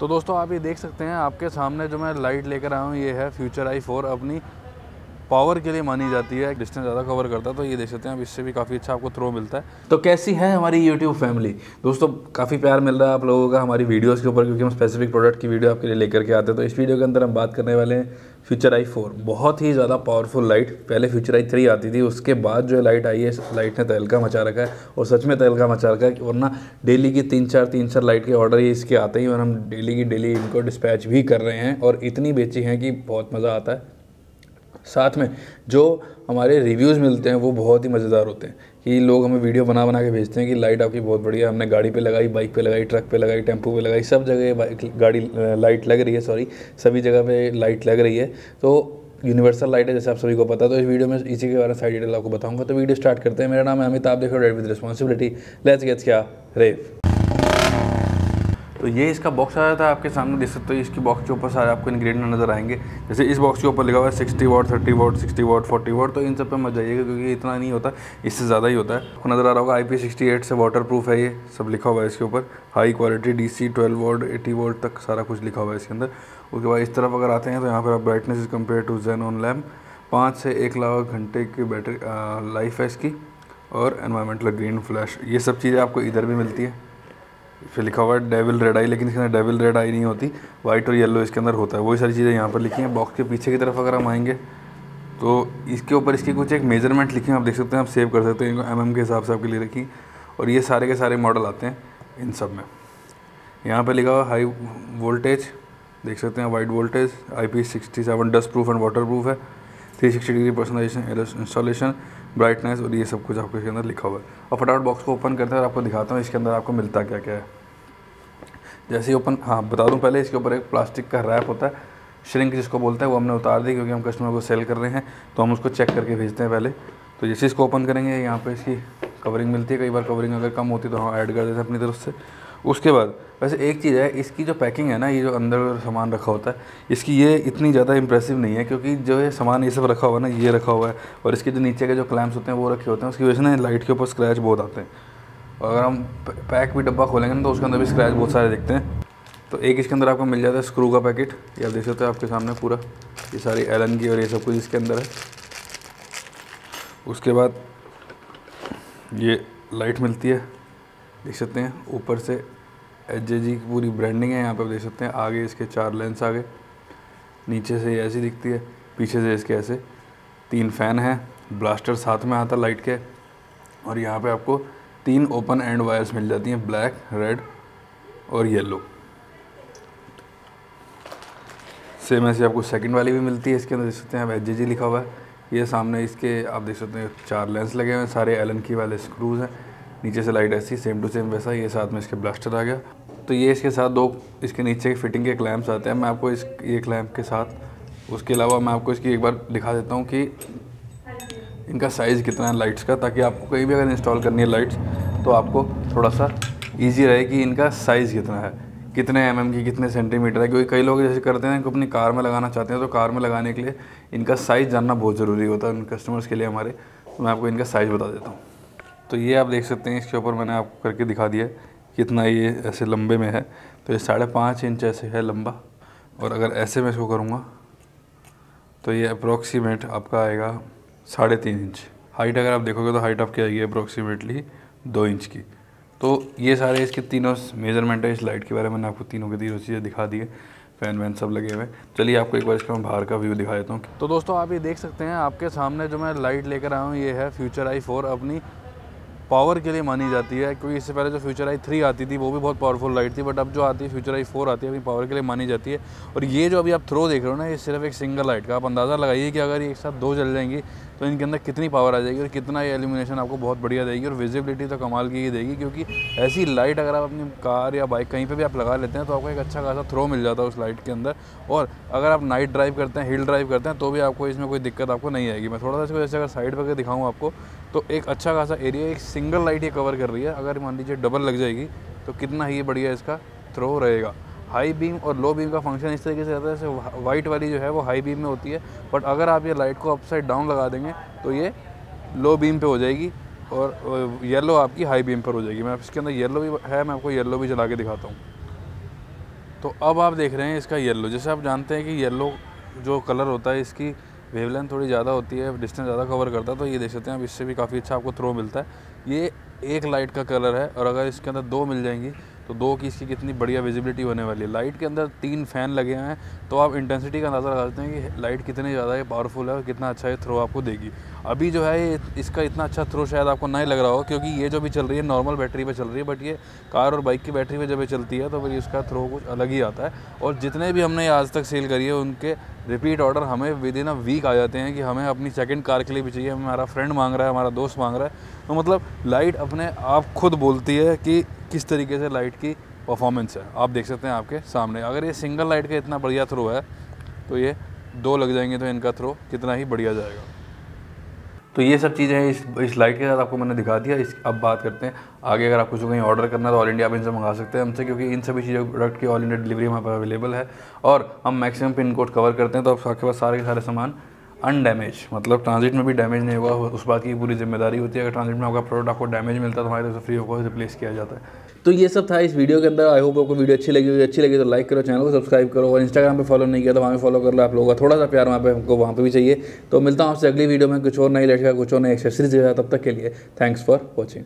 तो दोस्तों आप ये देख सकते हैं, आपके सामने जो मैं लाइट लेकर आया हूँ, ये है फ्यूचर आई फोर अपनी। पावर के लिए मानी जाती है डिस्टेंस ज़्यादा कवर करता है तो ये देख सकते हैं अब इससे भी काफ़ी अच्छा आपको थ्रो मिलता है। तो कैसी है हमारी यूट्यूब फैमिली दोस्तों, काफ़ी प्यार मिल रहा है आप लोगों का हमारी वीडियोज़ के ऊपर, क्योंकि हम स्पेसिफिक प्रोडक्ट की वीडियो आपके लिए लेकर के आते हैं। तो इस वीडियो के अंदर हम बात करने वाले हैं फ्यूचर आई फोर बहुत ही ज़्यादा पावरफुल लाइट पहले फ्यूचर आई थ्री आती थी, उसके बाद जो लाइट आई है लाइट ने तहलका मचा रखा है, और सच में तहलका मचा रखा है, वरना डेली की तीन चार तीन चार लाइट के ऑर्डर ही इसके आते ही और हम डेली की डेली इनको डिस्पैच भी कर रहे हैं, और इतनी बेची हैं कि बहुत मज़ा आता है। साथ में जो हमारे रिव्यूज़ मिलते हैं, वो बहुत ही मज़ेदार होते हैं। कि लोग हमें वीडियो बना बना के भेजते हैं कि लाइट आपकी बहुत बढ़िया हमने गाड़ी पे लगाई बाइक पे लगाई ट्रक पे लगाई, टेंपो पे लगाई, सब जगह बाइक गाड़ी लाइट लग रही है सॉरी सभी जगह पे लाइट लग रही है। तो यूनिवर्सल लाइट है, जैसे आप सभी को पता तो इस वीडियो में इसी के बारे में साइड डिटेल आपको बताऊँगा। तो वीडियो स्टार्ट करते हैं। मेरा नाम है अमिताभ देखो ride with responsibility let's gets क्या? रेव तो ये इसका बॉक्स आया था आपके सामने, देख सकते हो इसकी बॉक्स के ऊपर सारे आपको इंग्रेडिएंट नज़र आएँगे। जैसे इस बॉक्स के ऊपर लिखा हुआ है sixty watt thirty watt sixty watt forty watt तो इन सब पे मत जाइएगा क्योंकि इतना नहीं होता, इससे ज़्यादा ही होता है। आपको नज़र आ रहा होगा आई पी सिक्सटी एट से वाटर प्रूफ है ये, सब लिखा हुआ है इसके ऊपर। High quality D C twelve volt eighty तक सारा कुछ लिखा हुआ है इसके अंदर। उसके बाद इस तरफ़ अगर आते हैं तो यहाँ पर आप brightness is compare to xenon lamp पाँच से एक लाख घंटे की बैटरी लाइफ है इसकी। और एनवायरमेंटल ग्रीन फ्लैश ये सब चीज़ें आपको इधर भी मिलती है। फिर लिखा हुआ है डेविल रेड आई लेकिन इसके अंदर डेविल रेड आई नहीं होती वाइट और येलो इसके अंदर होता है। वही सारी चीज़ें यहाँ पर लिखी हैं। बॉक्स के पीछे की तरफ़ अगर हम आएँगे तो इसके ऊपर इसकी कुछ एक मेज़रमेंट लिखी हैं, आप देख सकते हैं, आप सेव कर सकते हैं, इनको एम के हिसाब से आपके लिए रखी। और ये सारे के सारे मॉडल आते हैं इन सब में। यहाँ पर लिखा हुआ हाई वोल्टेज देख सकते हैं white voltage I P sixty seven dustproof and waterproof है। Three sixty degree personalisation installation brightness और ये सब कुछ आपको इसके अंदर लिखा हुआ है। और फटाफट बॉक्स को ओपन करते हैं और आपको दिखाता हूँ इसके अंदर आपको मिलता क्या क्या है। जैसे ही ओपन हाँ बता दूँ पहले इसके ऊपर एक प्लास्टिक का रैप होता है। श्रिंक जिसको बोलते हैं वो हमने उतार दी क्योंकि हम कस्टमर को सेल कर रहे हैं तो हम उसको चेक करके भेजते हैं पहले। तो जैसे इसको ओपन करेंगे, यहाँ पर इसकी कवरिंग मिलती है। कई बार कवरिंग अगर कम होती है तो हम ऐड कर देते हैं अपनी तरफ़ से। उसके बाद, वैसे एक चीज़ है, इसकी जो पैकिंग है ना, ये जो अंदर सामान रखा होता है, इसकी ये इतनी ज़्यादा इंप्रेसिव नहीं है क्योंकि जो है सामान ये सब रखा हुआ है ना, ये रखा हुआ है और इसके जो नीचे के जो क्लैम्प्स होते हैं, वो रखे होते हैं, उसकी वजह से ना लाइट के ऊपर स्क्रैच बहुत आते हैं। और अगर हम पैक भी डब्बा खोलेंगे ना तो उसके अंदर भी स्क्रैच बहुत सारे दिखते हैं। तो एक इसके अंदर आपको मिल जाता है स्क्रू का पैकेट ये आप देख सकते हो आपके सामने पूरा, ये सारी एलन की और ये सब कुछ इसके अंदर है। उसके बाद ये लाइट मिलती है। देख सकते हैं, ऊपर से एच जे की पूरी ब्रांडिंग है, यहाँ पर देख सकते हैं, आगे इसके चार लेंस आगे, नीचे से ऐसी दिखती है, पीछे से इसके ऐसे तीन फ़ैन हैं ब्लास्टर साथ में आता लाइट के, और यहाँ पे आपको तीन ओपन एंड वायर्स मिल जाती हैं ब्लैक रेड और येलो सेम ऐसे आपको सेकंड वाली भी मिलती है, इसके अंदर देख सकते हैं आप एच लिखा हुआ है, ये सामने इसके, आप देख सकते हैं, चार लेंस लगे हुए हैं, सारे एलन की वाले स्क्रूज़ हैं। नीचे से लाइट ऐसी सेम टू सेम वैसा, ये साथ में इसके ब्लास्टर आ गया। तो ये इसके साथ दो, इसके नीचे फिटिंग के क्लैम्प्स आते हैं। मैं आपको इस, ये क्लैम्प के साथ, उसके अलावा मैं आपको इसकी एक बार दिखा देता हूँ कि इनका साइज़ कितना है लाइट्स का, ताकि आपको कहीं भी अगर इंस्टॉल करनी है लाइट्स तो आपको थोड़ा सा ईजी रहे कि इनका साइज़ कितना है। कितने एम mm की, कितने सेंटीमीटर है, क्योंकि कई लोग जैसे करते हैं कि अपनी कार में लगाना चाहते हैं तो कार में लगाने के लिए इनका साइज़ जानना बहुत ज़रूरी होता है उन कस्टमर्स के लिए हमारे। तो मैं आपको इनका साइज़ बता देता हूँ। तो ये आप देख सकते हैं, इसके ऊपर मैंने आपको करके दिखा दिया कितना ये ऐसे लंबे में है। तो ये साढ़े पाँच इंच ऐसे है लंबा। और अगर ऐसे मैं इसको करूँगा तो ये अप्रोक्सीमेट आपका आएगा साढ़े तीन इंच। हाइट अगर आप देखोगे तो हाइट आपकी आएगी अप्रोक्सीमेटली दो इंच की। तो ये सारे इसके तीनों मेज़रमेंट है। इस लाइट के बारे में मैंने आपको तीनों के तीनों चीज़ें दिखा दी है। फ़ैन वैन सब लगे हुए चलिए आपको एक बार इसका मैं बाहर का व्यू दिखा देता हूँ। तो दोस्तों आप ये देख सकते हैं, आपके सामने जो मैं लाइट लेकर आया हूँ, ये है फ्यूचर आई फोर अपनी पावर के लिए मानी जाती है, क्योंकि इससे पहले जो फ्यूचर आई थ्री आती थी, वो भी बहुत पावरफुल लाइट थी बट अब जो आती है फ्यूचर आई फोर आती है, अभी पावर के लिए मानी जाती है। और ये जो अभी आप थ्रो देख रहे हो ना, ये सिर्फ़ एक सिंगल लाइट का, आप अंदाज़ा लगाइए कि अगर ये एक साथ दो जल जाएँगी तो इनके अंदर कितनी पावर आ जाएगी और कितना ये एलिमिनेशन आपको बहुत बढ़िया देगी और विजिबिलिटी तो कमाल की ही देगी, क्योंकि ऐसी लाइट अगर आप अपनी कार या बाइक कहीं पर भी आप लगा लेते हैं तो आपको एक अच्छा खासा थ्रो मिल जाता है उस लाइट के अंदर। और अगर आप नाइट ड्राइव करते हैं हिल ड्राइव करते हैं तो भी आपको इसमें कोई दिक्कत आपको नहीं आएगी। मैं थोड़ा सा इसको जैसे अगर साइड पर दिखाऊँ आपको तो एक अच्छा खासा एरिया एक सिंगल लाइट ये कवर कर रही है। अगर मान लीजिए डबल लग जाएगी तो कितना ही बढ़िया इसका थ्रो रहेगा। हाई बीम और लो बीम का फ़ंक्शन इस तरीके से रहता है, जैसे वाइट वाली जो है, वो हाई बीम में होती है। बट अगर आप ये लाइट को अपसाइड डाउन लगा देंगे तो ये लो बीम पे हो जाएगी और येलो आपकी हाई बीम पर हो जाएगी। मैं इसके अंदर येलो भी है, मैं आपको येलो भी जला के दिखाता हूँ। तो अब आप देख रहे हैं इसका येलो जैसे आप जानते हैं कि येलो जो कलर होता है, इसकी वेवलेंथ थोड़ी ज़्यादा होती है डिस्टेंस ज़्यादा कवर करता है तो ये देख सकते हैं अब इससे भी काफ़ी अच्छा आपको थ्रो मिलता है। ये एक लाइट का कलर है और अगर इसके अंदर दो मिल जाएँगी तो दो की इसकी कितनी बढ़िया विजिबिलिटी होने वाली है। लाइट के अंदर तीन फ़ैन लगे हैं तो आप इंटेंसिटी का अंदाज़ा लगा सकते हैं कि लाइट कितनी ज़्यादा है पावरफुल है और कितना अच्छा ये थ्रो आपको देगी। अभी जो है ये, इसका इतना अच्छा थ्रो शायद आपको नहीं लग रहा हो क्योंकि ये जो भी चल रही है नॉर्मल बैटरी पर चल रही है बट ये कार और बाइक की बैटरी पर जब ये चलती है तो फिर इसका थ्रो कुछ अलग ही आता है। और जितने भी हमने आज तक सेल करी है, उनके रिपीट ऑर्डर हमें विद इन अ वीक आ जाते हैं कि हमें अपनी सेकंड कार के लिए भी चाहिए। हमारा फ्रेंड मांग रहा है, हमारा दोस्त मांग रहा है। तो मतलब लाइट अपने आप खुद बोलती है कि किस तरीके से लाइट की परफॉर्मेंस है। आप देख सकते हैं आपके सामने। अगर ये सिंगल लाइट का इतना बढ़िया थ्रो है तो ये दो लग जाएँगे तो इनका थ्रो कितना ही बढ़िया जाएगा। तो ये सब चीज़ें इस इस लाइट के साथ आपको मैंने दिखा दिया। इस, अब बात करते हैं आगे। अगर आपको कहीं ऑर्डर करना है तो ऑल इंडिया आप इनसे मंगा सकते हैं हमसे, क्योंकि इन सभी चीज़ों प्रोडक्ट की ऑल इंडिया डिलीवरी हमारे पास अवेलेबल है। और हम मैक्सिमम पिन कोड कवर करते हैं तो आपके पास सारे के सारे सामान अनडैमेज मतलब ट्रांजिट में भी डैमेज नहीं होगा, उस बात की पूरी ज़िम्मेदारी होती है। अगर ट्रांजिट में आपका प्रोडक्ट आपको डैमेज मिलता है तो हमारे तरफ़ से फ्री होकर रिप्लेस किया जाता है। तो ये सब था इस वीडियो के अंदर। आई होप आपको वीडियो अच्छी लगी हुई अच्छी लगी तो लाइक करो चैनल को सब्सक्राइब करो। और इंस्टाग्राम पे फॉलो नहीं किया तो वहाँ पे फॉलो कर लो आप लोगों का। थोड़ा सा प्यार वहाँ पे हमको, वहाँ पे भी चाहिए। तो मिलता हूँ आपसे अगली वीडियो में कुछ और नई लड़का कुछ और नई एक्सेसरीज तब तक के लिए थैंक्स फॉर वॉचिंग